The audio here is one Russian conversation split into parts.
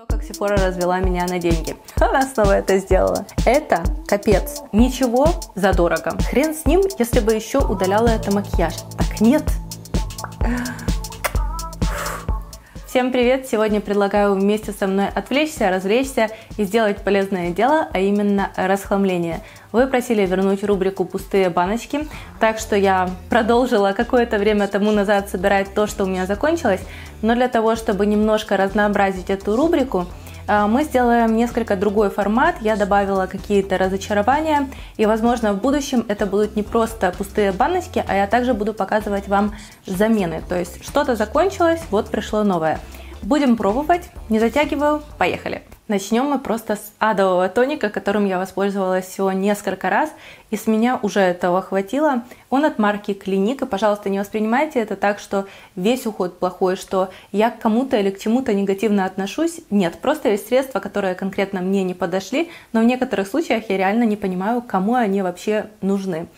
То, как Сефора развела меня на деньги. Она снова это сделала. Это капец. Ничего задорого. Хрен с ним, если бы еще удаляла это макияж. Так нет. Всем привет! Сегодня предлагаю вместе со мной отвлечься, развлечься и сделать полезное дело, а именно расхламление. Вы просили вернуть рубрику «Пустые баночки», так что я продолжила какое-то время тому назад собирать то, что у меня закончилось, но для того, чтобы немножко разнообразить эту рубрику, мы сделаем несколько другой формат. Я добавила какие-то разочарования. И, возможно, в будущем это будут не просто пустые баночки, а я также буду показывать вам замены. То есть что-то закончилось, вот пришло новое. Будем пробовать. Не затягиваю. Поехали. Начнем мы просто с адового тоника, которым я воспользовалась всего несколько раз, и с меня уже этого хватило. Он от марки Клиника. Пожалуйста, не воспринимайте это так, что весь уход плохой, что я к кому-то или к чему-то негативно отношусь. Нет, просто есть средства, которые конкретно мне не подошли, но в некоторых случаях я реально не понимаю, кому они вообще нужны.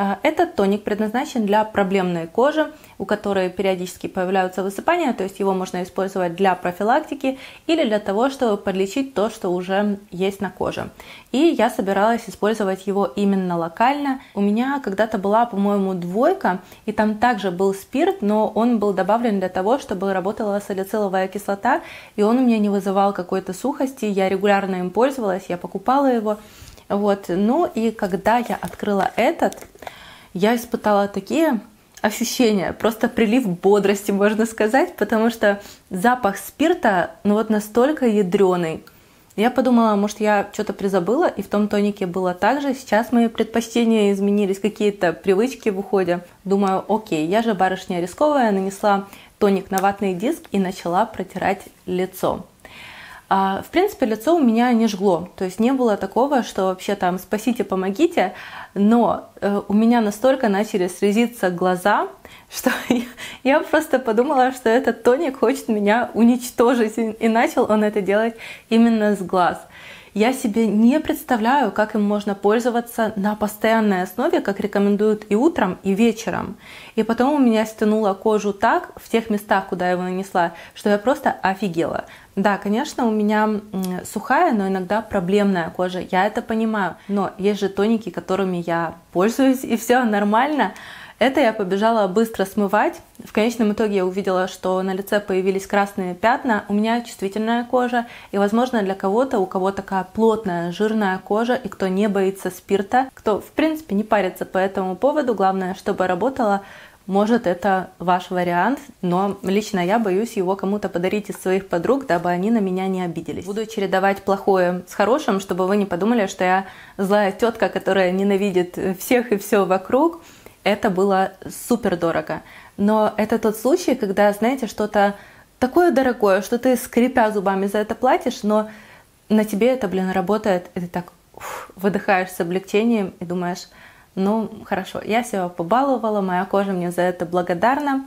А, этот тоник предназначен для проблемной кожи, у которой периодически появляются высыпания, то есть его можно использовать для профилактики или для того, чтобы подлечить то, что уже есть на коже. И я собиралась использовать его именно локально. У меня когда-то была, по-моему, двойка, и там также был спирт, но он был добавлен для того, чтобы работала салициловая кислота, и он у меня не вызывал какой-то сухости. Я регулярно им пользовалась, я покупала его. Вот. Ну и когда я открыла этот, я испытала такие ощущения, просто прилив бодрости, можно сказать, потому что запах спирта, ну вот настолько ядреный. Я подумала, может, я что-то призабыла, и в том тонике было так же. Сейчас мои предпочтения изменились, какие-то привычки в уходе. Думаю, окей, я же барышня рисковая, нанесла тоник на ватный диск и начала протирать лицо. А, в принципе, лицо у меня не жгло, то есть не было такого, что вообще там спасите, помогите, но э, у меня настолько начали слезиться глаза, что я, просто подумала, что этот тоник хочет меня уничтожить, и начал он это делать именно с глаз. Я себе не представляю, как им можно пользоваться на постоянной основе, как рекомендуют и утром, и вечером. И потом у меня стянуло кожу так в тех местах, куда я его нанесла, что я просто офигела. Да, конечно, у меня сухая, но иногда проблемная кожа, я это понимаю. Но есть же тоники, которыми я пользуюсь, и все нормально. Это я побежала быстро смывать. В конечном итоге я увидела, что на лице появились красные пятна. У меня чувствительная кожа, и, возможно, для кого-то, у кого такая плотная, жирная кожа, и кто не боится спирта, кто, в принципе, не парится по этому поводу, главное, чтобы работала может, это ваш вариант, но лично я боюсь его кому-то подарить из своих подруг, дабы они на меня не обиделись. Буду чередовать плохое с хорошим, чтобы вы не подумали, что я злая тетка, которая ненавидит всех и все вокруг. Это было супер дорого. Но это тот случай, когда, знаете, что-то такое дорогое, что ты, скрипя зубами, за это платишь, но на тебе это, блин, работает, и ты так уф, выдыхаешь с облегчением и думаешь, ну, хорошо, я себя побаловала, моя кожа мне за это благодарна.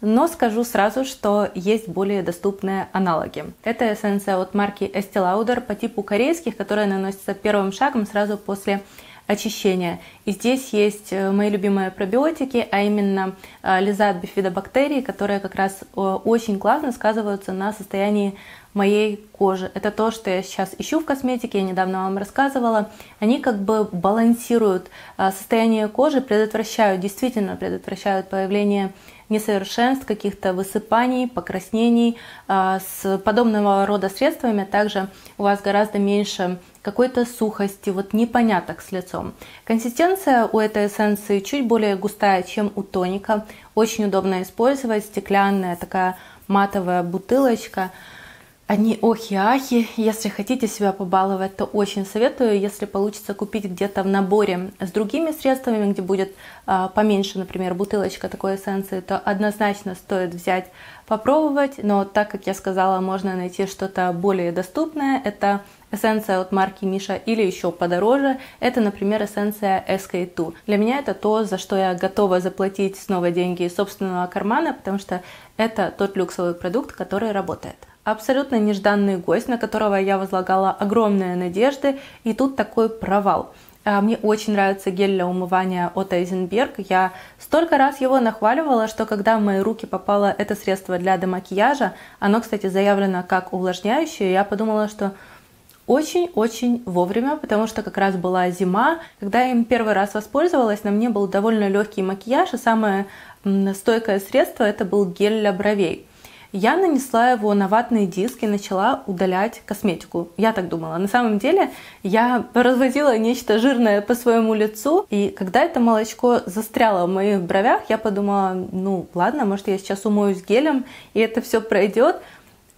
Но скажу сразу, что есть более доступные аналоги. Это эссенция от марки Estee Lauder по типу корейских, которая наносится первым шагом сразу после очищения. И здесь есть э, мои любимые пробиотики, а именно э, лизат бифидобактерии, которые как раз э, очень классно сказываются на состоянии моей кожи. Это то, что я сейчас ищу в косметике, я недавно вам рассказывала. Они как бы балансируют а, состояние кожи, предотвращают, действительно предотвращают появление несовершенств, каких-то высыпаний, покраснений. А, с подобного рода средствами также у вас гораздо меньше какой-то сухости, вот непоняток с лицом. Консистенция у этой эссенции чуть более густая, чем у тоника. Очень удобно использовать, стеклянная такая матовая бутылочка – Одни охи-ахи. Если хотите себя побаловать, то очень советую. Если получится купить где-то в наборе с другими средствами, где будет а, поменьше, например, бутылочка такой эссенции, то однозначно стоит взять, попробовать. Но так как я сказала, можно найти что-то более доступное. Это эссенция от марки Миша или еще подороже. Это, например, эссенция SK2. Для меня это то, за что я готова заплатить снова деньги из собственного кармана, потому что это тот люксовый продукт, который работает абсолютно нежданный гость, на которого я возлагала огромные надежды, и тут такой провал. А, мне очень нравится гель для умывания от Eisenberg. Я столько раз его нахваливала, что когда в мои руки попало это средство для демакияжа, оно, кстати, заявлено как увлажняющее, я подумала, что очень-очень вовремя, потому что как раз была зима. Когда я им первый раз воспользовалась, на мне был довольно легкий макияж, и самое стойкое средство это был гель для бровей. Я нанесла его на ватный диск и начала удалять косметику. Я так думала. На самом деле я разводила нечто жирное по своему лицу, и когда это молочко застряло в моих бровях, я подумала, ну ладно, может я сейчас умоюсь гелем, и это все пройдет.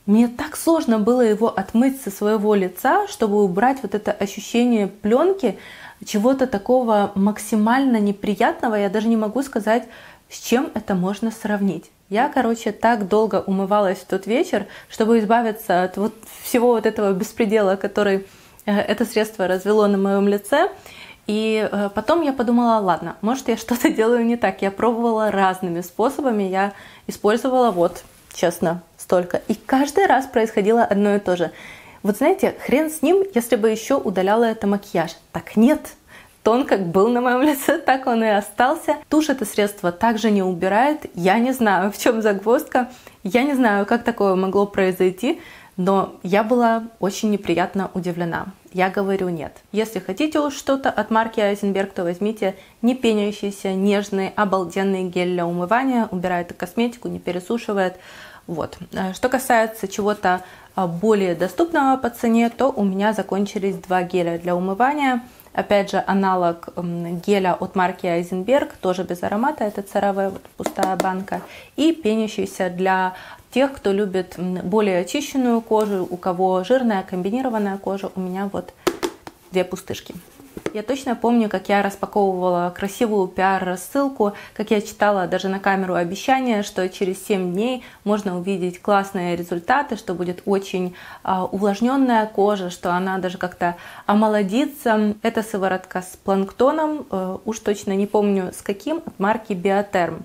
Мне так сложно было его отмыть со своего лица, чтобы убрать вот это ощущение пленки, чего-то такого максимально неприятного. Я даже не могу сказать, с чем это можно сравнить. Я, короче, так долго умывалась в тот вечер, чтобы избавиться от вот всего вот этого беспредела, который э, это средство развело на моем лице. И э, потом я подумала, ладно, может я что-то делаю не так. Я пробовала разными способами, я использовала вот, честно, столько. И каждый раз происходило одно и то же. Вот знаете, хрен с ним, если бы еще удаляла это макияж. Так нет, тон как был на моем лице, так он и остался. Тушь это средство также не убирает. Я не знаю, в чем загвоздка. Я не знаю, как такое могло произойти, но я была очень неприятно удивлена. Я говорю нет. Если хотите уж что-то от марки Айзенберг, то возьмите не пенящийся, нежный, обалденный гель для умывания. Убирает косметику, не пересушивает. Вот. Э, что касается чего-то а, более доступного по цене, то у меня закончились два геля для умывания – Опять же, аналог геля от марки Eisenberg, тоже без аромата, это CeraVe, вот пустая банка. И пенящийся для тех, кто любит более очищенную кожу, у кого жирная комбинированная кожа, у меня вот две пустышки. Я точно помню, как я распаковывала красивую пиар-рассылку, как я читала даже на камеру обещание, что через 7 дней можно увидеть классные результаты, что будет очень а, увлажненная кожа, что она даже как-то омолодится. Это сыворотка с планктоном, а, уж точно не помню с каким, от марки Биотерм.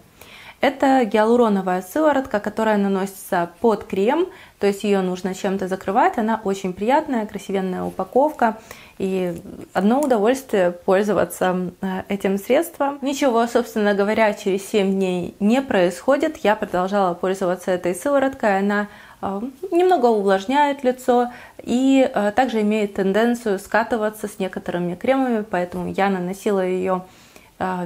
Это гиалуроновая сыворотка, которая наносится под крем, то есть ее нужно чем-то закрывать. Она очень приятная, красивенная упаковка. И одно удовольствие пользоваться э, этим средством. Ничего, собственно говоря, через 7 дней не происходит. Я продолжала пользоваться этой сывороткой. Она э, немного увлажняет лицо и э, также имеет тенденцию скатываться с некоторыми кремами, поэтому я наносила ее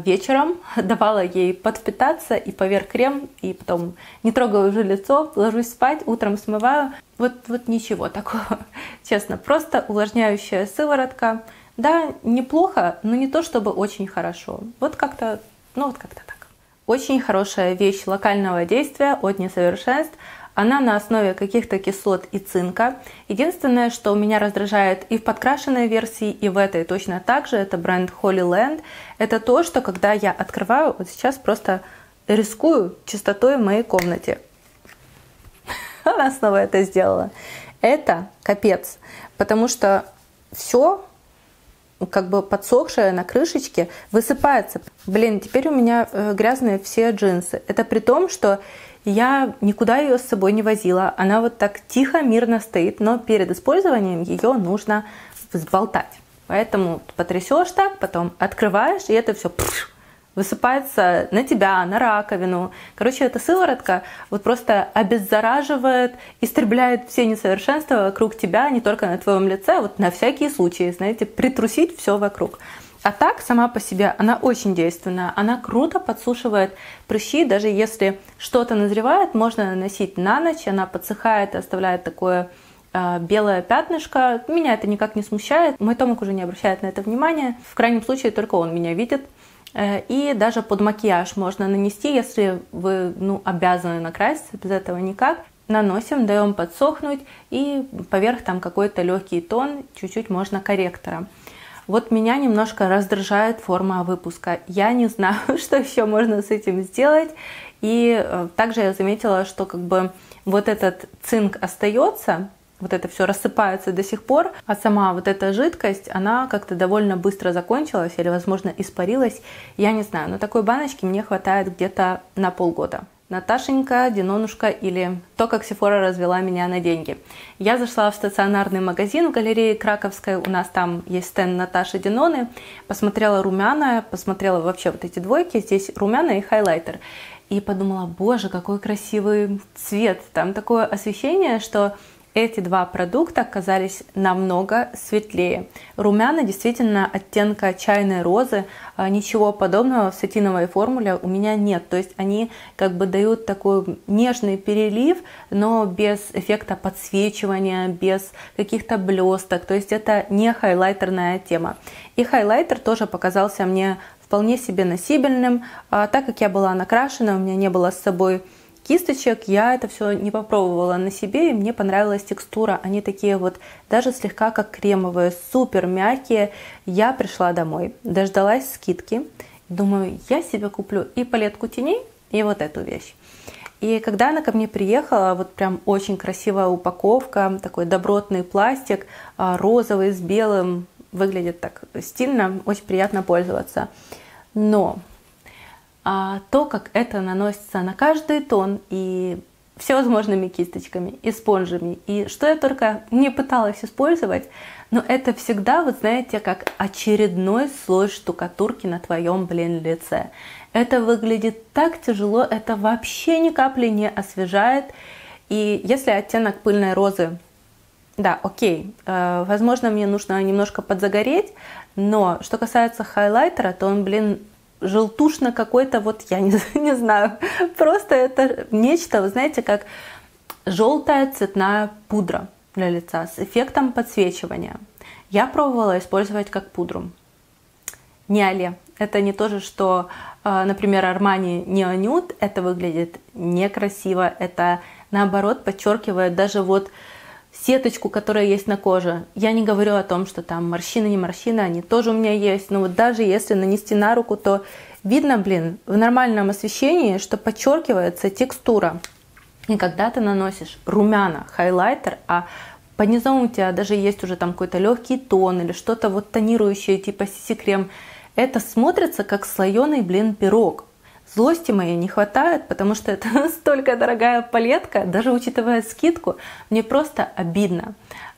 вечером, давала ей подпитаться и поверх крем, и потом не трогаю уже лицо, ложусь спать, утром смываю. Вот, вот ничего такого, честно, просто увлажняющая сыворотка. Да, неплохо, но не то чтобы очень хорошо. Вот как-то, ну вот как-то так. Очень хорошая вещь локального действия от несовершенств. Она на основе каких-то кислот и цинка. Единственное, что меня раздражает и в подкрашенной версии, и в этой точно так же, это бренд Holy Land, это то, что когда я открываю, вот сейчас просто рискую чистотой в моей комнате. Она снова это сделала. Это капец, потому что все как бы подсохшая на крышечке высыпается. Блин, теперь у меня э, грязные все джинсы. Это при том, что я никуда ее с собой не возила. Она вот так тихо, мирно стоит, но перед использованием ее нужно взболтать. Поэтому потрясешь так, потом открываешь, и это все высыпается на тебя, на раковину. Короче, эта сыворотка вот просто обеззараживает, истребляет все несовершенства вокруг тебя, не только на твоем лице, вот на всякие случаи, знаете, притрусить все вокруг. А так, сама по себе, она очень действенная. Она круто подсушивает прыщи. Даже если что-то назревает, можно наносить на ночь. Она подсыхает и оставляет такое э, белое пятнышко. Меня это никак не смущает. Мой Томик уже не обращает на это внимания. В крайнем случае, только он меня видит. Э, и даже под макияж можно нанести, если вы ну, обязаны накраситься, без этого никак. Наносим, даем подсохнуть и поверх там какой-то легкий тон, чуть-чуть можно корректора. Вот меня немножко раздражает форма выпуска. Я не знаю, что еще можно с этим сделать. И э, также я заметила, что как бы вот этот цинк остается, вот это все рассыпается до сих пор, а сама вот эта жидкость, она как-то довольно быстро закончилась или, возможно, испарилась. Я не знаю, но такой баночки мне хватает где-то на полгода. Наташенька, Динонушка или то, как Сефора развела меня на деньги. Я зашла в стационарный магазин в галерее Краковской, у нас там есть стенд Наташи Диноны, посмотрела румяна, посмотрела вообще вот эти двойки, здесь румяна и хайлайтер. И подумала, боже, какой красивый цвет, там такое освещение, что эти два продукта оказались намного светлее. Румяна действительно оттенка чайной розы, а ничего подобного в сатиновой формуле у меня нет. То есть они как бы дают такой нежный перелив, но без эффекта подсвечивания, без каких-то блесток. То есть это не хайлайтерная тема. И хайлайтер тоже показался мне вполне себе носибельным, а так как я была накрашена, у меня не было с собой кисточек я это все не попробовала на себе, и мне понравилась текстура. Они такие вот даже слегка как кремовые, супер мягкие. Я пришла домой, дождалась скидки. Думаю, я себе куплю и палетку теней, и вот эту вещь. И когда она ко мне приехала, вот прям очень красивая упаковка, такой добротный пластик, а, розовый с белым, выглядит так стильно, очень приятно пользоваться. Но а то, как это наносится на каждый тон и всевозможными кисточками и спонжами. И что я только не пыталась использовать, но это всегда, вот знаете, как очередной слой штукатурки на твоем, блин, лице. Это выглядит так тяжело, это вообще ни капли не освежает. И если оттенок пыльной розы, да, окей, э, возможно, мне нужно немножко подзагореть, но что касается хайлайтера, то он, блин, желтушно какой-то, вот я не, не знаю, просто это нечто, вы знаете, как желтая цветная пудра для лица с эффектом подсвечивания. Я пробовала использовать как пудру. Не але. Это не то же, что, а, например, Armani Neonute. Это выглядит некрасиво. Это, наоборот, подчеркивает даже вот сеточку, которая есть на коже. Я не говорю о том, что там морщины, не морщины, они тоже у меня есть. Но вот даже если нанести на руку, то видно, блин, в нормальном освещении, что подчеркивается текстура. И когда ты наносишь румяна, хайлайтер, а по низам у тебя даже есть уже там какой-то легкий тон или что-то вот тонирующее, типа сиси-крем, это смотрится как слоеный, блин, пирог. Злости моей не хватает, потому что это столько дорогая палетка, даже учитывая скидку, мне просто обидно.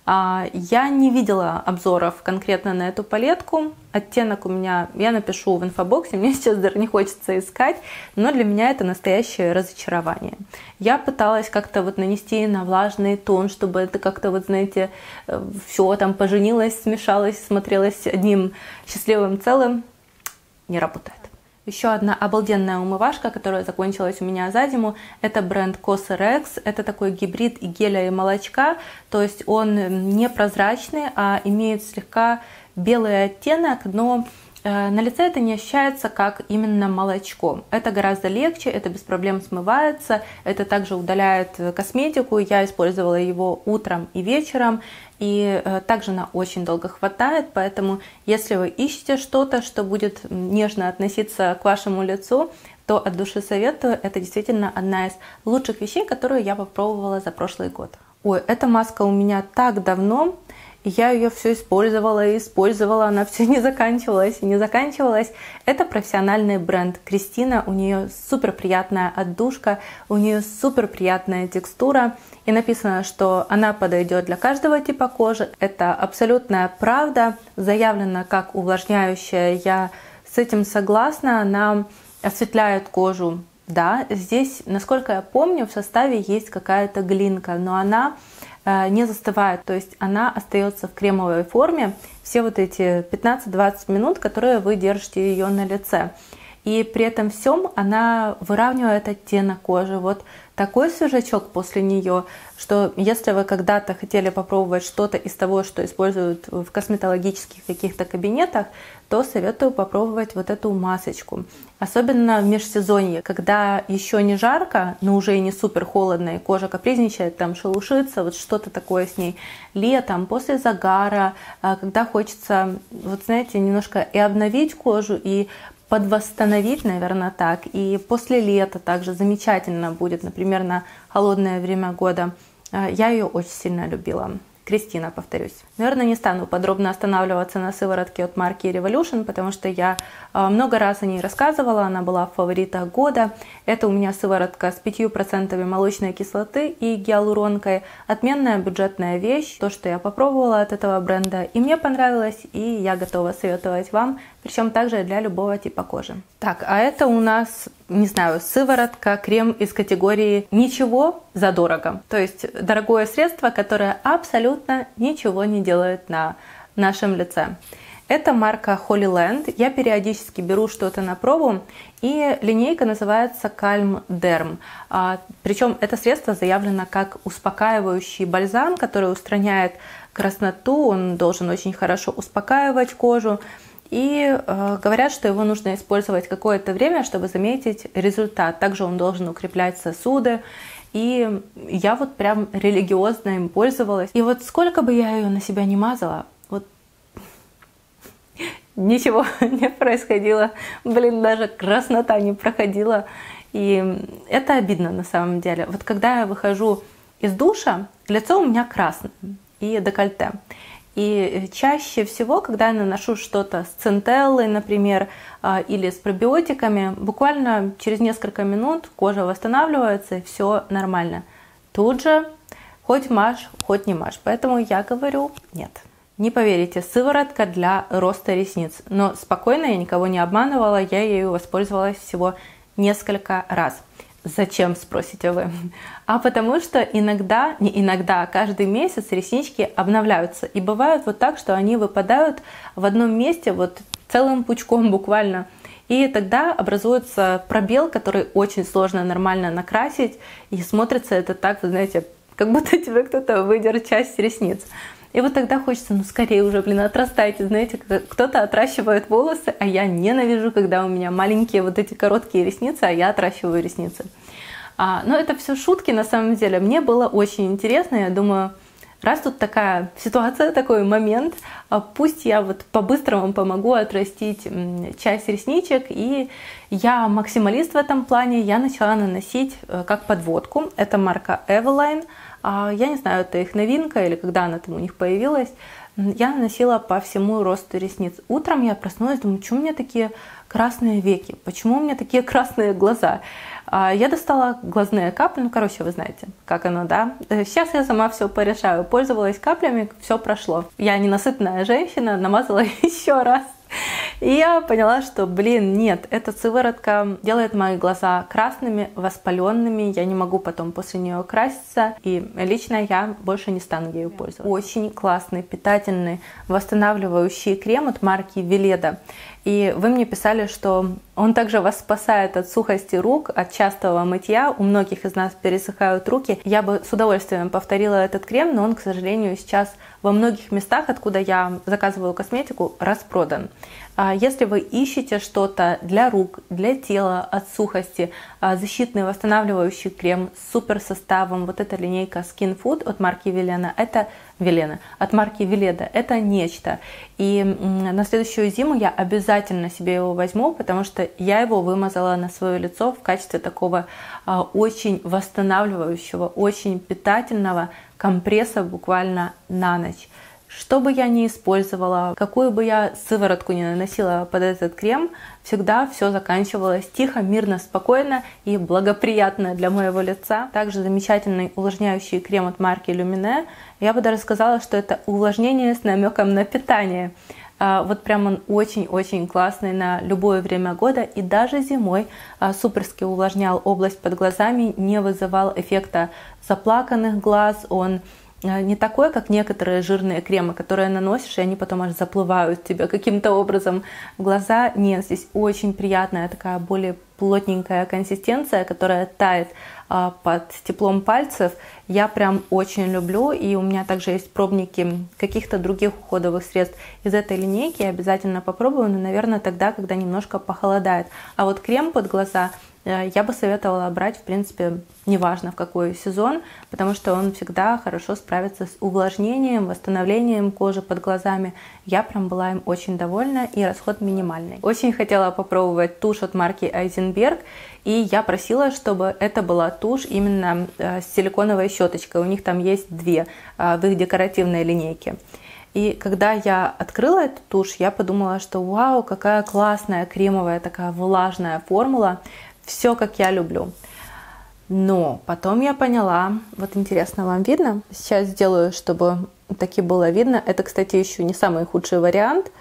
А, я не видела обзоров конкретно на эту палетку. Оттенок у меня, я напишу в инфобоксе, мне сейчас даже не хочется искать, но для меня это настоящее разочарование. Я пыталась как-то вот нанести на влажный тон, чтобы это как-то вот, знаете, э, все там поженилось, смешалось, смотрелось одним счастливым целым. Не работает. Еще одна обалденная умывашка, которая закончилась у меня за зиму, это бренд Cosrx. Это такой гибрид и геля и молочка, то есть он не прозрачный, а имеет слегка белый оттенок, но на лице это не ощущается как именно молочко. Это гораздо легче, это без проблем смывается, это также удаляет косметику. Я использовала его утром и вечером, и э, также на очень долго хватает, поэтому если вы ищете что-то, что будет нежно относиться к вашему лицу, то от души советую. Это действительно одна из лучших вещей, которую я попробовала за прошлый год. Ой, эта маска у меня так давно, я ее все использовала и использовала, она все не заканчивалась и не заканчивалась. Это профессиональный бренд Кристина, у нее супер приятная отдушка, у нее супер приятная текстура. И написано, что она подойдет для каждого типа кожи. Это абсолютная правда, заявлена как увлажняющая. Я с этим согласна, она осветляет кожу. Да, здесь, насколько я помню, в составе есть какая-то глинка, но она не застывает, то есть она остается в кремовой форме все вот эти 15-20 минут, которые вы держите ее на лице. И при этом всем она выравнивает оттенок кожи. Вот такой свежачок после нее, что если вы когда-то хотели попробовать что-то из того, что используют в косметологических каких-то кабинетах, то советую попробовать вот эту масочку. Особенно в межсезонье, когда еще не жарко, но уже и не супер холодно, и кожа капризничает, там шелушится, вот что-то такое с ней. Летом, после загара, а, когда хочется, вот знаете, немножко и обновить кожу, и подвосстановить, наверное, так. И после лета также замечательно будет, например, на холодное время года. А, я ее очень сильно любила. Кристина, повторюсь. Наверное, не стану подробно останавливаться на сыворотке от марки Revolution, потому что я а, много раз о ней рассказывала, она была в фаворитах года. Это у меня сыворотка с 5% молочной кислоты и гиалуронкой. Отменная бюджетная вещь, то, что я попробовала от этого бренда, и мне понравилось, и я готова советовать вам, причем также для любого типа кожи. Так, а это у нас, не знаю, сыворотка, крем из категории «Ничего задорого». То есть дорогое средство, которое абсолютно ничего не делает на нашем лице. Это марка Holy Land. Я периодически беру что-то на пробу, и линейка называется Calm Derm. А, причем это средство заявлено как успокаивающий бальзам, который устраняет красноту, он должен очень хорошо успокаивать кожу. И э, говорят, что его нужно использовать какое-то время, чтобы заметить результат. Также он должен укреплять сосуды. И я вот прям религиозно им пользовалась. И вот сколько бы я ее на себя не мазала, ничего не происходило. Блин, даже краснота не проходила. И это обидно на самом деле. Вот когда я выхожу из душа, лицо у меня красное и декольте. И чаще всего, когда я наношу что-то с центеллой, например, а, или с пробиотиками, буквально через несколько минут кожа восстанавливается и все нормально. Тут же хоть маш, хоть не маш. Поэтому я говорю нет. Не поверите, сыворотка для роста ресниц. Но спокойно, я никого не обманывала, я ею воспользовалась всего несколько раз. Зачем, спросите вы? А потому что иногда, не иногда, а каждый месяц реснички обновляются. И бывают вот так, что они выпадают в одном месте вот целым пучком буквально. И тогда образуется пробел, который очень сложно нормально накрасить. И смотрится это так, вы знаете, как будто тебе кто-то выдер часть ресниц. И вот тогда хочется, ну скорее уже, блин, отрастайте. Знаете, кто-то отращивает волосы, а я ненавижу, когда у меня маленькие вот эти короткие ресницы, а я отращиваю ресницы. А, но это все шутки на самом деле. Мне было очень интересно, я думаю, раз тут такая ситуация, такой момент, а пусть я вот по-быстрому помогу отрастить часть ресничек. И я максималист в этом плане, я начала наносить э, как подводку. Это марка Eveline. А, я не знаю, это их новинка или когда она там у них появилась. Я наносила по всему росту ресниц. Утром я проснулась, думаю, почему у меня такие красные веки, почему у меня такие красные глаза. А, я достала глазные капли, ну, короче, вы знаете, как оно, да. Э, сейчас я сама все порешаю. Пользовалась каплями, все прошло. Я ненасытная женщина, намазала еще раз. И я поняла, что, блин, нет, эта сыворотка делает мои глаза красными, воспаленными, я не могу потом после нее краситься, и лично я больше не стану ею пользоваться. Очень классный, питательный, восстанавливающий крем от марки Веледа. И вы мне писали, что он также вас спасает от сухости рук, от частого мытья. У многих из нас пересыхают руки. Я бы с удовольствием повторила этот крем, но он, к сожалению, сейчас во многих местах, откуда я заказываю косметику, распродан. А если вы ищете что-то для рук, для тела от сухости, а, защитный восстанавливающий крем с супер составом, вот эта линейка Skin Food от марки Велена, это Велена, от марки Веледа, это нечто. И на следующую зиму я обязательно себе его возьму, потому что я его вымазала на свое лицо в качестве такого а, очень восстанавливающего, очень питательного компресса буквально на ночь. Что бы я ни использовала, какую бы я сыворотку ни наносила под этот крем, всегда все заканчивалось тихо, мирно, спокойно и благоприятно для моего лица. Также замечательный увлажняющий крем от марки Lumine. Я бы даже сказала, что это увлажнение с намеком на питание. А, вот прям он очень-очень классный на любое время года и даже зимой а, суперски увлажнял область под глазами, не вызывал эффекта заплаканных глаз, он не такой, как некоторые жирные кремы, которые наносишь, и они потом аж заплывают тебе каким-то образом в глаза. Нет, здесь очень приятная такая более плотненькая консистенция, которая тает а, под теплом пальцев. Я прям очень люблю, и у меня также есть пробники каких-то других уходовых средств из этой линейки. Я обязательно попробую, но, наверное, тогда, когда немножко похолодает. А вот крем под глаза Э, я бы советовала брать, в принципе, неважно в какой сезон, потому что он всегда хорошо справится с увлажнением, восстановлением кожи под глазами. Я прям была им очень довольна и расход минимальный. Очень хотела попробовать тушь от марки Eisenberg И я просила, чтобы это была тушь именно э, с силиконовой щеточкой. У них там есть две э, в их декоративной линейке. И когда я открыла эту тушь, я подумала, что вау, какая классная кремовая такая влажная формула. Все, как я люблю. Но потом я поняла, вот интересно, вам видно? Сейчас сделаю, чтобы таки было видно. Это, кстати, еще не самый худший вариант.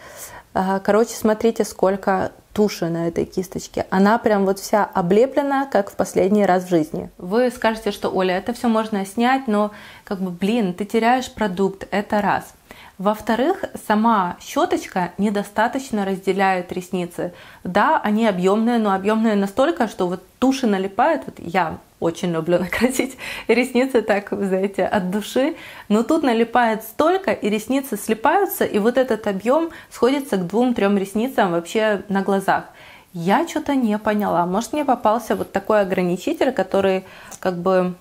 А, короче, смотрите, сколько туши на этой кисточке. Она прям вот вся облеплена, как в последний раз в жизни. Вы скажете, что, Оля, это все можно снять, но как бы, блин, ты теряешь продукт, это раз. Во-вторых, сама щеточка недостаточно разделяет ресницы. Да, они объемные, но объемные настолько, что вот туши налипают. Вот я очень люблю накрасить ресницы так, знаете, от души. Но тут налипает столько, и ресницы слипаются, и вот этот объем сходится к двум-трем ресницам вообще на глазах. Я что-то не поняла. Может, мне попался вот такой ограничитель, который как бы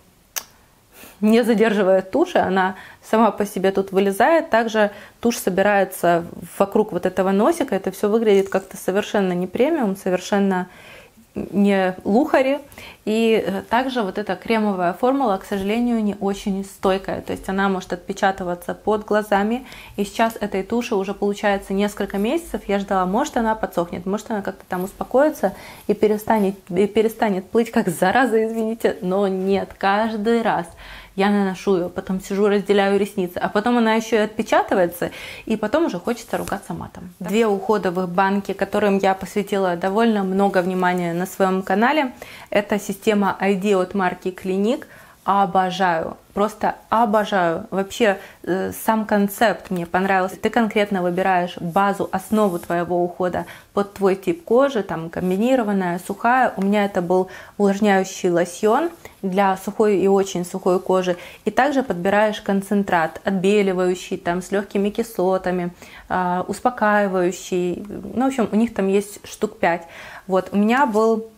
не задерживает туши, она сама по себе тут вылезает. Также тушь собирается вокруг вот этого носика. Это все выглядит как-то совершенно не премиум, совершенно не лухари. И э, также вот эта кремовая формула, к сожалению, не очень стойкая. То есть она может отпечатываться под глазами. И сейчас этой туши уже получается несколько месяцев. Я ждала, может она подсохнет, может она как-то там успокоится и перестанет, и перестанет плыть как зараза, извините. Но нет, каждый раз я наношу ее, потом сижу, разделяю ресницы, а потом она еще и отпечатывается, и потом уже хочется ругаться матом. Две уходовых банки, которым я посвятила довольно много внимания на своем канале, это система ID от марки Clinique, обожаю, просто обожаю. Вообще э, сам концепт мне понравился. Ты конкретно выбираешь базу, основу твоего ухода под твой тип кожи, там комбинированная, сухая. У меня это был увлажняющий лосьон для сухой и очень сухой кожи. И также подбираешь концентрат, отбеливающий, там с легкими кислотами, э, успокаивающий. Ну, в общем, у них там есть штук 5. Вот, у меня был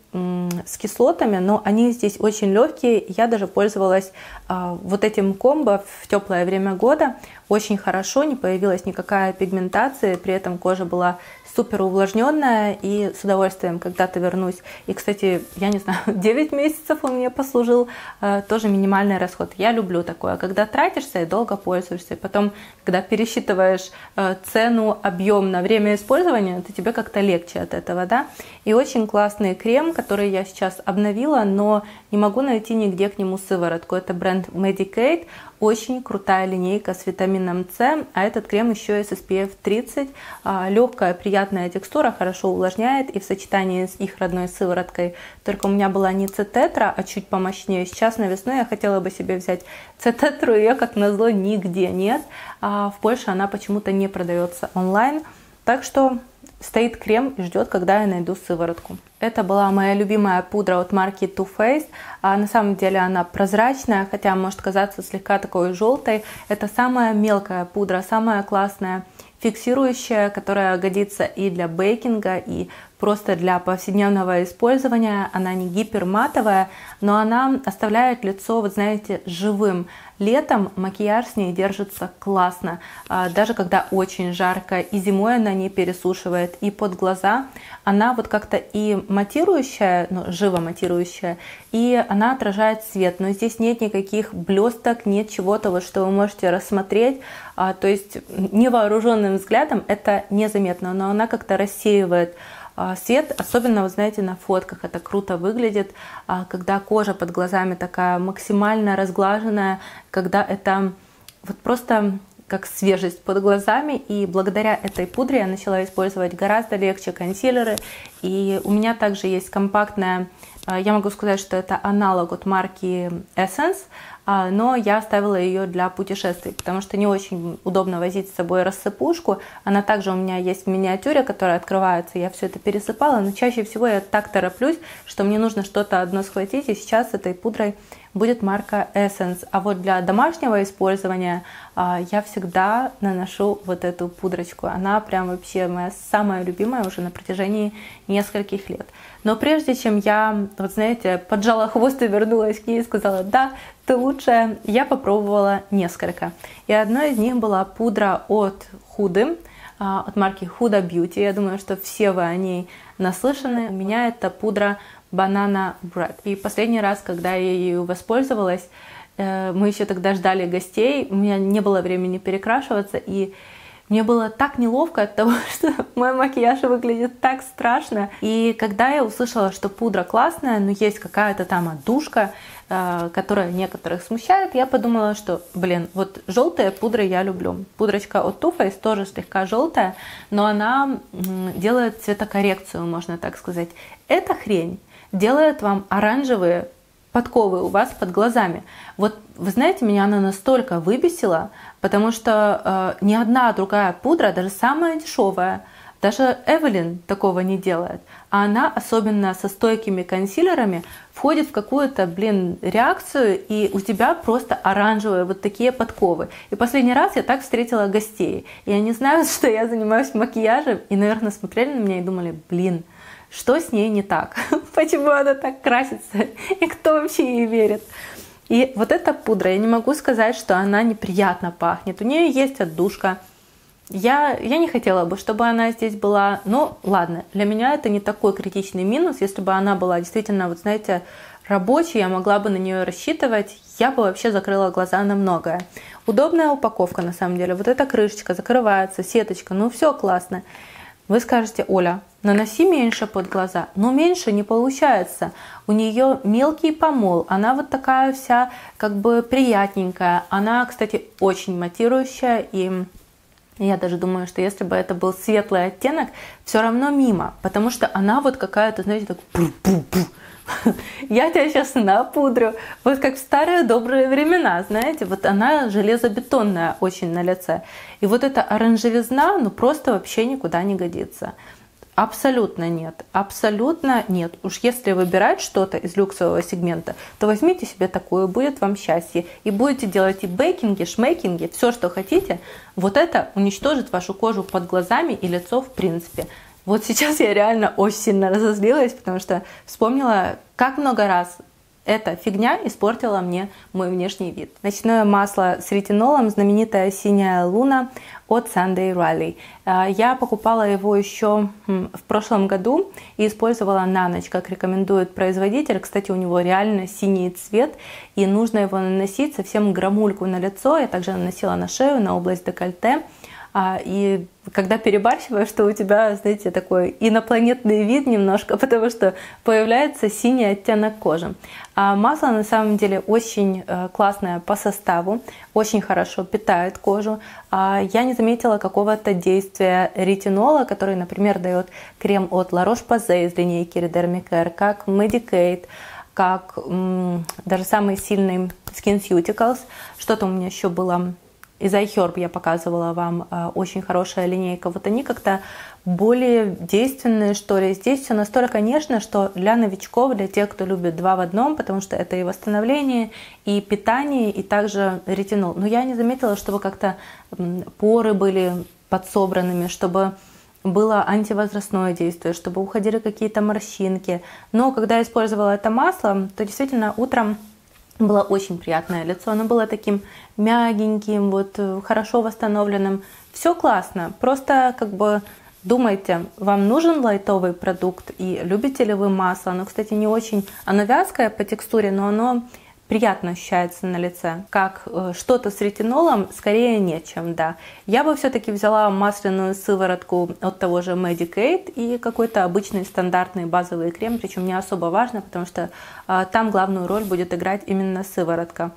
с кислотами, но они здесь очень легкие. Я даже пользовалась а, вот этим комбо в теплое время года. Очень хорошо, не появилась никакая пигментация, при этом кожа была супер увлажненная и с удовольствием когда-то вернусь. И, кстати, я не знаю, 9 месяцев он мне послужил, э, тоже минимальный расход. Я люблю такое, когда тратишься и долго пользуешься. И потом, когда пересчитываешь э, цену, объем на время использования, то тебе как-то легче от этого, да. И очень классный крем, который я сейчас обновила, но не могу найти нигде к нему сыворотку. Это бренд Medicate. Очень крутая линейка с витамином С, а этот крем еще и с SPF 30. Легкая, приятная текстура, хорошо увлажняет и в сочетании с их родной сывороткой. Только у меня была не Цитетра, а чуть помощнее. Сейчас на весну я хотела бы себе взять Цитетру, ее как назло нигде нет. А в Польше она почему-то не продается онлайн. Так что стоит крем и ждет, когда я найду сыворотку. Это была моя любимая пудра от марки Too Faced. А на самом деле она прозрачная, хотя может казаться слегка такой желтой. Это самая мелкая пудра, самая классная фиксирующая, которая годится и для бейкинга, и просто для повседневного использования. Она не гиперматовая, но она оставляет лицо, вот знаете, живым. Летом макияж с ней держится классно, а, даже когда очень жарко, и зимой она не пересушивает, и под глаза. Она вот как-то и матирующая, ну, живо матирующая, и она отражает свет, но здесь нет никаких блесток, нет чего-то, вот, что вы можете рассмотреть, а, то есть невооруженным взглядом это незаметно, но она как-то рассеивает свет, особенно, вы знаете, на фотках это круто выглядит, а, когда кожа под глазами такая максимально разглаженная, когда это вот просто как свежесть под глазами, и благодаря этой пудре я начала использовать гораздо легче консилеры, и у меня также есть компактная, а, я могу сказать, что это аналог от марки Essence, а, но я оставила ее для путешествий, потому что не очень удобно возить с собой рассыпушку. Она также у меня есть в миниатюре, которая открывается. Я все это пересыпала, но чаще всего я так тороплюсь, что мне нужно что-то одно схватить, и сейчас этой пудрой будет марка Essence. А вот для домашнего использования а, я всегда наношу вот эту пудрочку. Она прям вообще моя самая любимая уже на протяжении нескольких лет. Но прежде чем я, вот знаете, поджала хвост и вернулась к ней и сказала, да, ты лучшая, я попробовала несколько. И одно из них была пудра от Худы, от марки Huda Beauty. Я думаю, что все вы о ней наслышаны. У меня это пудра Banana Bread. И последний раз, когда я ею воспользовалась, э, мы еще тогда ждали гостей, у меня не было времени перекрашиваться, и мне было так неловко от того, что мой макияж выглядит так страшно. И когда я услышала, что пудра классная, но есть какая-то там отдушка, э, которая некоторых смущает, я подумала, что, блин, вот желтая пудра я люблю. Пудрочка от Too Faced тоже слегка желтая, но она делает цветокоррекцию, можно так сказать. Эта хрень делает вам оранжевые подковы у вас под глазами. Вот вы знаете, меня она настолько выбесила, потому что э, ни одна другая пудра, даже самая дешевая, даже Эвелин такого не делает. А она, особенно со стойкими консилерами, входит в какую-то, блин, реакцию, и у тебя просто оранжевые вот такие подковы. И последний раз я так встретила гостей. И они знают, что я занимаюсь макияжем, и, наверное, смотрели на меня и думали, блин, что с ней не так, почему она так красится, и кто вообще ей верит. И вот эта пудра, я не могу сказать, что она неприятно пахнет. У нее есть отдушка. Я, я не хотела бы, чтобы она здесь была, но ладно, для меня это не такой критичный минус. Если бы она была действительно, вот знаете, рабочей, я могла бы на нее рассчитывать, я бы вообще закрыла глаза на многое. Удобная упаковка на самом деле. Вот эта крышечка закрывается, сеточка, ну все классно. Вы скажете, Оля, наноси меньше под глаза. Но меньше не получается. У нее мелкий помол. Она вот такая вся как бы приятненькая. Она, кстати, очень матирующая. И я даже думаю, что если бы это был светлый оттенок, все равно мимо. Потому что она вот какая-то, знаете, так я тебя сейчас напудрю. Вот как в старые добрые времена, знаете, вот она железобетонная очень на лице. И вот эта оранжевизна, ну просто вообще никуда не годится. Абсолютно нет. Абсолютно нет. Уж если выбирать что-то из люксового сегмента, то возьмите себе такое, будет вам счастье. И будете делать и бейкинги, шмейкинги, все, что хотите. Вот это уничтожит вашу кожу под глазами и лицо в принципе. Вот сейчас я реально очень сильно разозлилась, потому что вспомнила, как много раз эта фигня испортила мне мой внешний вид. Ночное масло с ретинолом, знаменитая синяя луна от Sunday Riley. А, я покупала его еще в прошлом году и использовала на ночь, как рекомендует производитель. Кстати, у него реально синий цвет, и нужно его наносить совсем грамульку на лицо. Я также наносила на шею, на область декольте. А, и когда перебарщиваешь, что у тебя, знаете, такой инопланетный вид немножко, потому что появляется синий оттенок кожи. А масло на самом деле очень э, классное по составу, очень хорошо питает кожу. А я не заметила какого-то действия ретинола, который, например, дает крем от La Roche-Posay из линейки Redermicare, как Medicate, как даже самый сильный SkinCeuticals. Что-то у меня еще было из iHerb я показывала вам э, очень хорошая линейка. Вот они как-то более действенные, что ли. Здесь все настолько нежно, что для новичков, для тех, кто любит два в одном, потому что это и восстановление, и питание, и также ретинол. Но я не заметила, чтобы как-то поры были подсобранными, чтобы было антивозрастное действие, чтобы уходили какие-то морщинки. Но когда я использовала это масло, то действительно утром было очень приятное лицо, оно было таким мягеньким, вот э, хорошо восстановленным. Все классно, просто как бы думайте, вам нужен лайтовый продукт и любите ли вы масло. Оно, кстати, не очень, оно вязкое по текстуре, но оно приятно ощущается на лице. Как э, что-то с ретинолом, скорее нечем, да. Я бы все-таки взяла масляную сыворотку от того же Medicaid и какой-то обычный стандартный базовый крем, причем не особо важно, потому что э, там главную роль будет играть именно сыворотка.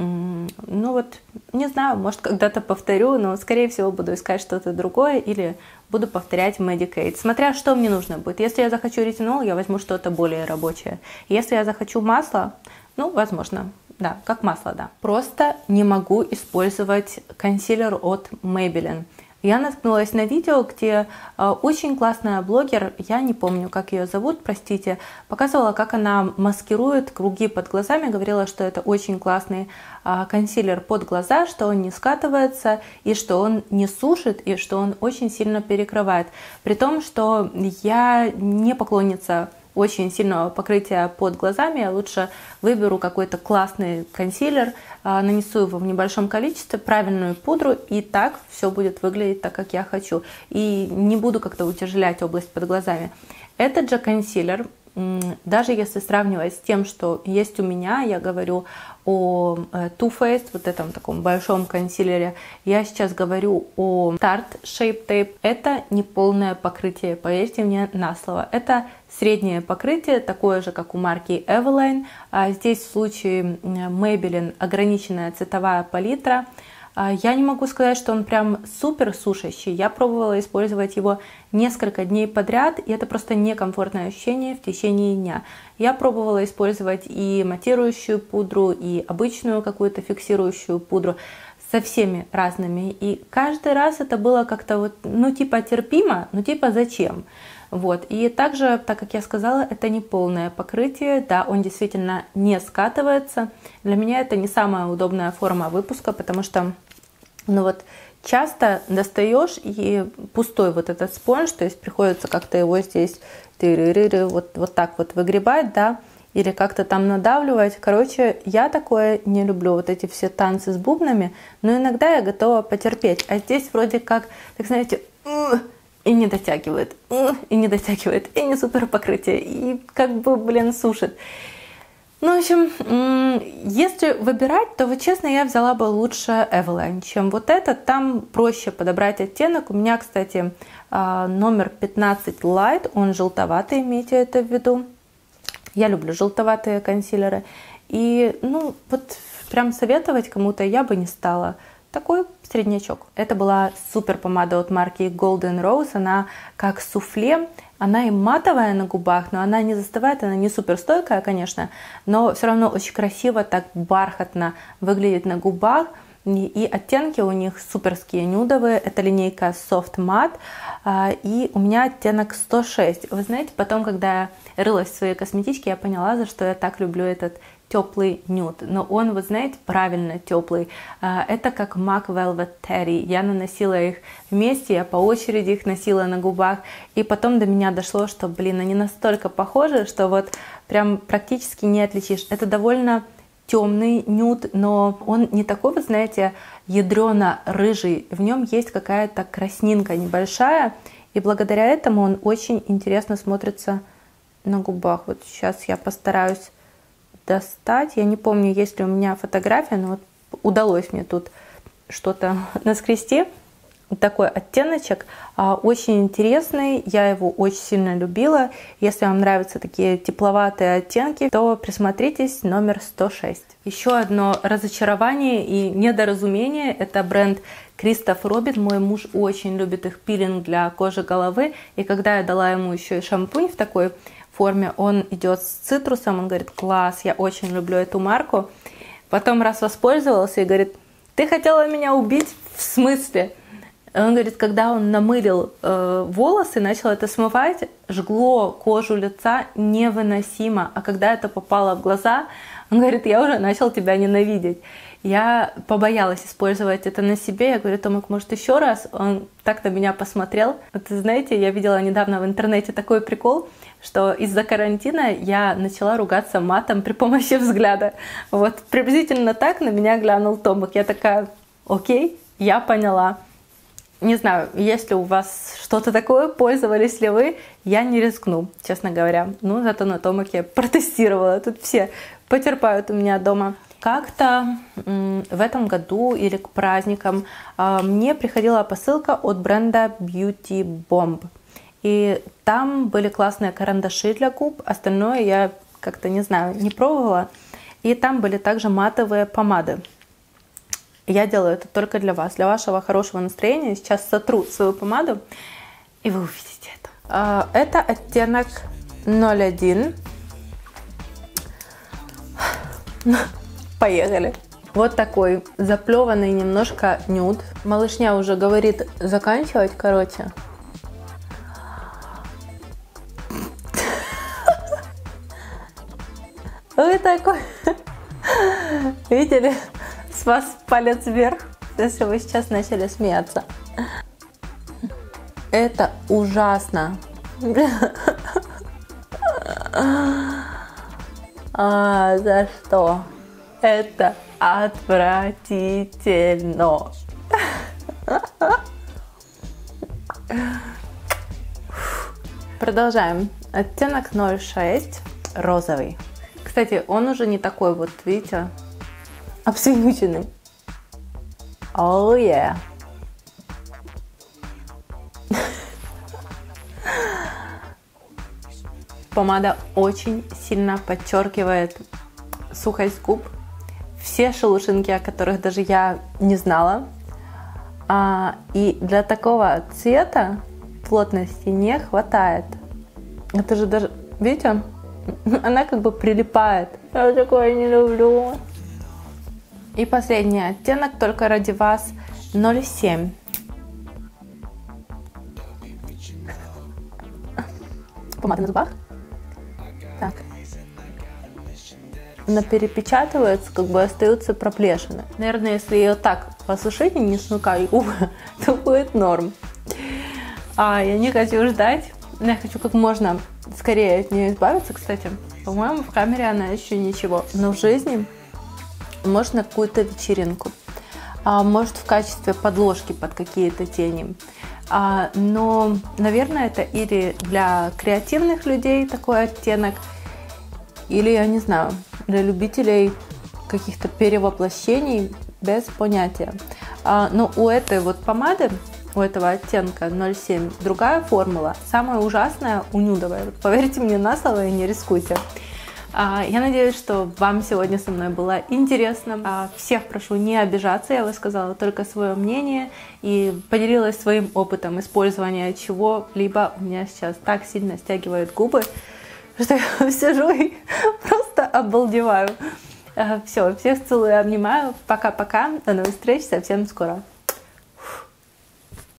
Ну вот, не знаю, может когда-то повторю, но скорее всего буду искать что-то другое или буду повторять Medicaid. Смотря что мне нужно будет. Если я захочу ретинол, я возьму что-то более рабочее. Если я захочу масло, ну, возможно, да, как масло, да. Просто не могу использовать консилер от Maybelline. Я наткнулась на видео, где э, очень классная блогер, я не помню, как ее зовут, простите, показывала, как она маскирует круги под глазами, говорила, что это очень классный э, консилер под глаза, что он не скатывается, и что он не сушит, и что он очень сильно перекрывает. При том, что я не поклонница очень сильного покрытия под глазами, я лучше выберу какой-то классный консилер, а, нанесу его в небольшом количестве, правильную пудру, и так все будет выглядеть так, как я хочу. И не буду как-то утяжелять область под глазами. Этот же консилер даже если сравнивать с тем, что есть у меня, я говорю о э, Too Faced, вот этом таком большом консилере, я сейчас говорю о Tarte Shape Tape. Это не полное покрытие, поверьте мне на слово. Это среднее покрытие, такое же, как у марки Eveline. А здесь в случае Maybelline ограниченная цветовая палитра – я не могу сказать, что он прям супер сушащий. Я пробовала использовать его несколько дней подряд, и это просто некомфортное ощущение в течение дня. Я пробовала использовать и матирующую пудру, и обычную какую-то фиксирующую пудру со всеми разными. И каждый раз это было как-то вот, ну типа терпимо, ну типа зачем? Вот. И также, так как я сказала, это не полное покрытие, да, он действительно не скатывается. Для меня это не самая удобная форма выпуска, потому что но вот часто достаешь и пустой вот этот спонж, то есть приходится как-то его здесь вот, вот так вот выгребать, да, или как-то там надавливать. Короче, я такое не люблю, вот эти все танцы с бубнами, но иногда я готова потерпеть. А здесь вроде как, так знаете, и не дотягивает, и не дотягивает, и не супер покрытие, и как бы, блин, сушит. Ну, в общем, если выбирать, то вот честно, я взяла бы лучше Eveline, чем вот этот. Там проще подобрать оттенок. У меня, кстати, а, номер 15 Light, он желтоватый, имейте это в виду. Я люблю желтоватые консилеры. И, ну, вот прям советовать кому-то я бы не стала. Такой среднячок. Это была супер помада от марки Golden Rose. Она как суфле она и матовая на губах, но она не застывает, она не суперстойкая, конечно, но все равно очень красиво, так бархатно выглядит на губах. И оттенки у них суперские нюдовые. Это линейка Soft Matte. А, и у меня оттенок 106. Вы знаете, потом, когда я рылась в своей косметичке, я поняла, за что я так люблю этот теплый нюд, но он, вы знаете, правильно теплый. А, это как MAC Velvet Terry. Я наносила их вместе, я по очереди их носила на губах, и потом до меня дошло, что, блин, они настолько похожи, что вот прям практически не отличишь. Это довольно темный нюд, но он не такой, вы знаете, ядрено-рыжий. В нем есть какая-то краснинка небольшая, и благодаря этому он очень интересно смотрится на губах. Вот сейчас я постараюсь достать. Я не помню, есть ли у меня фотография, но вот удалось мне тут что-то наскрести. Такой оттеночек, а, очень интересный, я его очень сильно любила. Если вам нравятся такие тепловатые оттенки, то присмотритесь, номер 106. Еще одно разочарование и недоразумение – это бренд Кристоф Робин. Мой муж очень любит их пилинг для кожи головы, и когда я дала ему еще и шампунь в такой форме, он идет с цитрусом, он говорит, класс, я очень люблю эту марку. Потом раз воспользовался и говорит, ты хотела меня убить? В смысле? Он говорит, когда он намылил э, волосы, начал это смывать, жгло кожу лица невыносимо. А когда это попало в глаза, он говорит, я уже начал тебя ненавидеть. Я побоялась использовать это на себе. Я говорю, Томик, может, еще раз? Он так на меня посмотрел. Вот, знаете, я видела недавно в интернете такой прикол, что из-за карантина я начала ругаться матом при помощи взгляда. Вот приблизительно так на меня глянул Томик. Я такая, окей, я поняла. Не знаю, если у вас что-то такое, пользовались ли вы, я не рискну, честно говоря. Ну, зато на Томаке протестировала. Тут все потерпают у меня дома. Как-то в этом году или к праздникам а, мне приходила посылка от бренда Beauty Bomb. И там были классные карандаши для губ, остальное я как-то не знаю, не пробовала. И там были также матовые помады. Я делаю это только для вас, для вашего хорошего настроения. Сейчас сотру свою помаду, и вы увидите это. А, это оттенок 01. Поехали. Вот такой заплеванный немножко нюд. Малышня уже говорит заканчивать, короче. Вы такой... Видели? С вас палец вверх, если вы сейчас начали смеяться. Это ужасно. А, за что? Это отвратительно. Продолжаем. Оттенок 06 розовый. Кстати, он уже не такой вот, видите, обсвеченный. Oh yeah. Помада очень сильно подчеркивает сухость губ. Все шелушинки, о которых даже я не знала. А, и для такого цвета плотности не хватает. Это же даже, видите, она как бы прилипает. Я такое не люблю. И последний оттенок только ради вас 07. Помада на зубах. Так. Она перепечатывается, как бы остаются проплешины. Наверное, если ее так посушить и не смыкать губы, то будет норм. А я не хочу ждать. Я хочу как можно скорее от нее избавиться, кстати. По-моему, в камере она еще ничего. Но в жизни можно какую-то вечеринку. А, может, в качестве подложки под какие-то тени. А, но, наверное, это или для креативных людей такой оттенок, или, я не знаю, для любителей каких-то перевоплощений без понятия. А, но у этой вот помады, у этого оттенка 07, другая формула. Самая ужасная у нюдовой. Поверьте мне на слово и не рискуйте. А, я надеюсь, что вам сегодня со мной было интересно. А, всех прошу не обижаться, я высказала только свое мнение и поделилась своим опытом использования чего-либо. У меня сейчас так сильно стягивают губы, что я сижу и просто обалдеваю. А, Все, всех целую, обнимаю. Пока-пока. До новых встреч совсем скоро.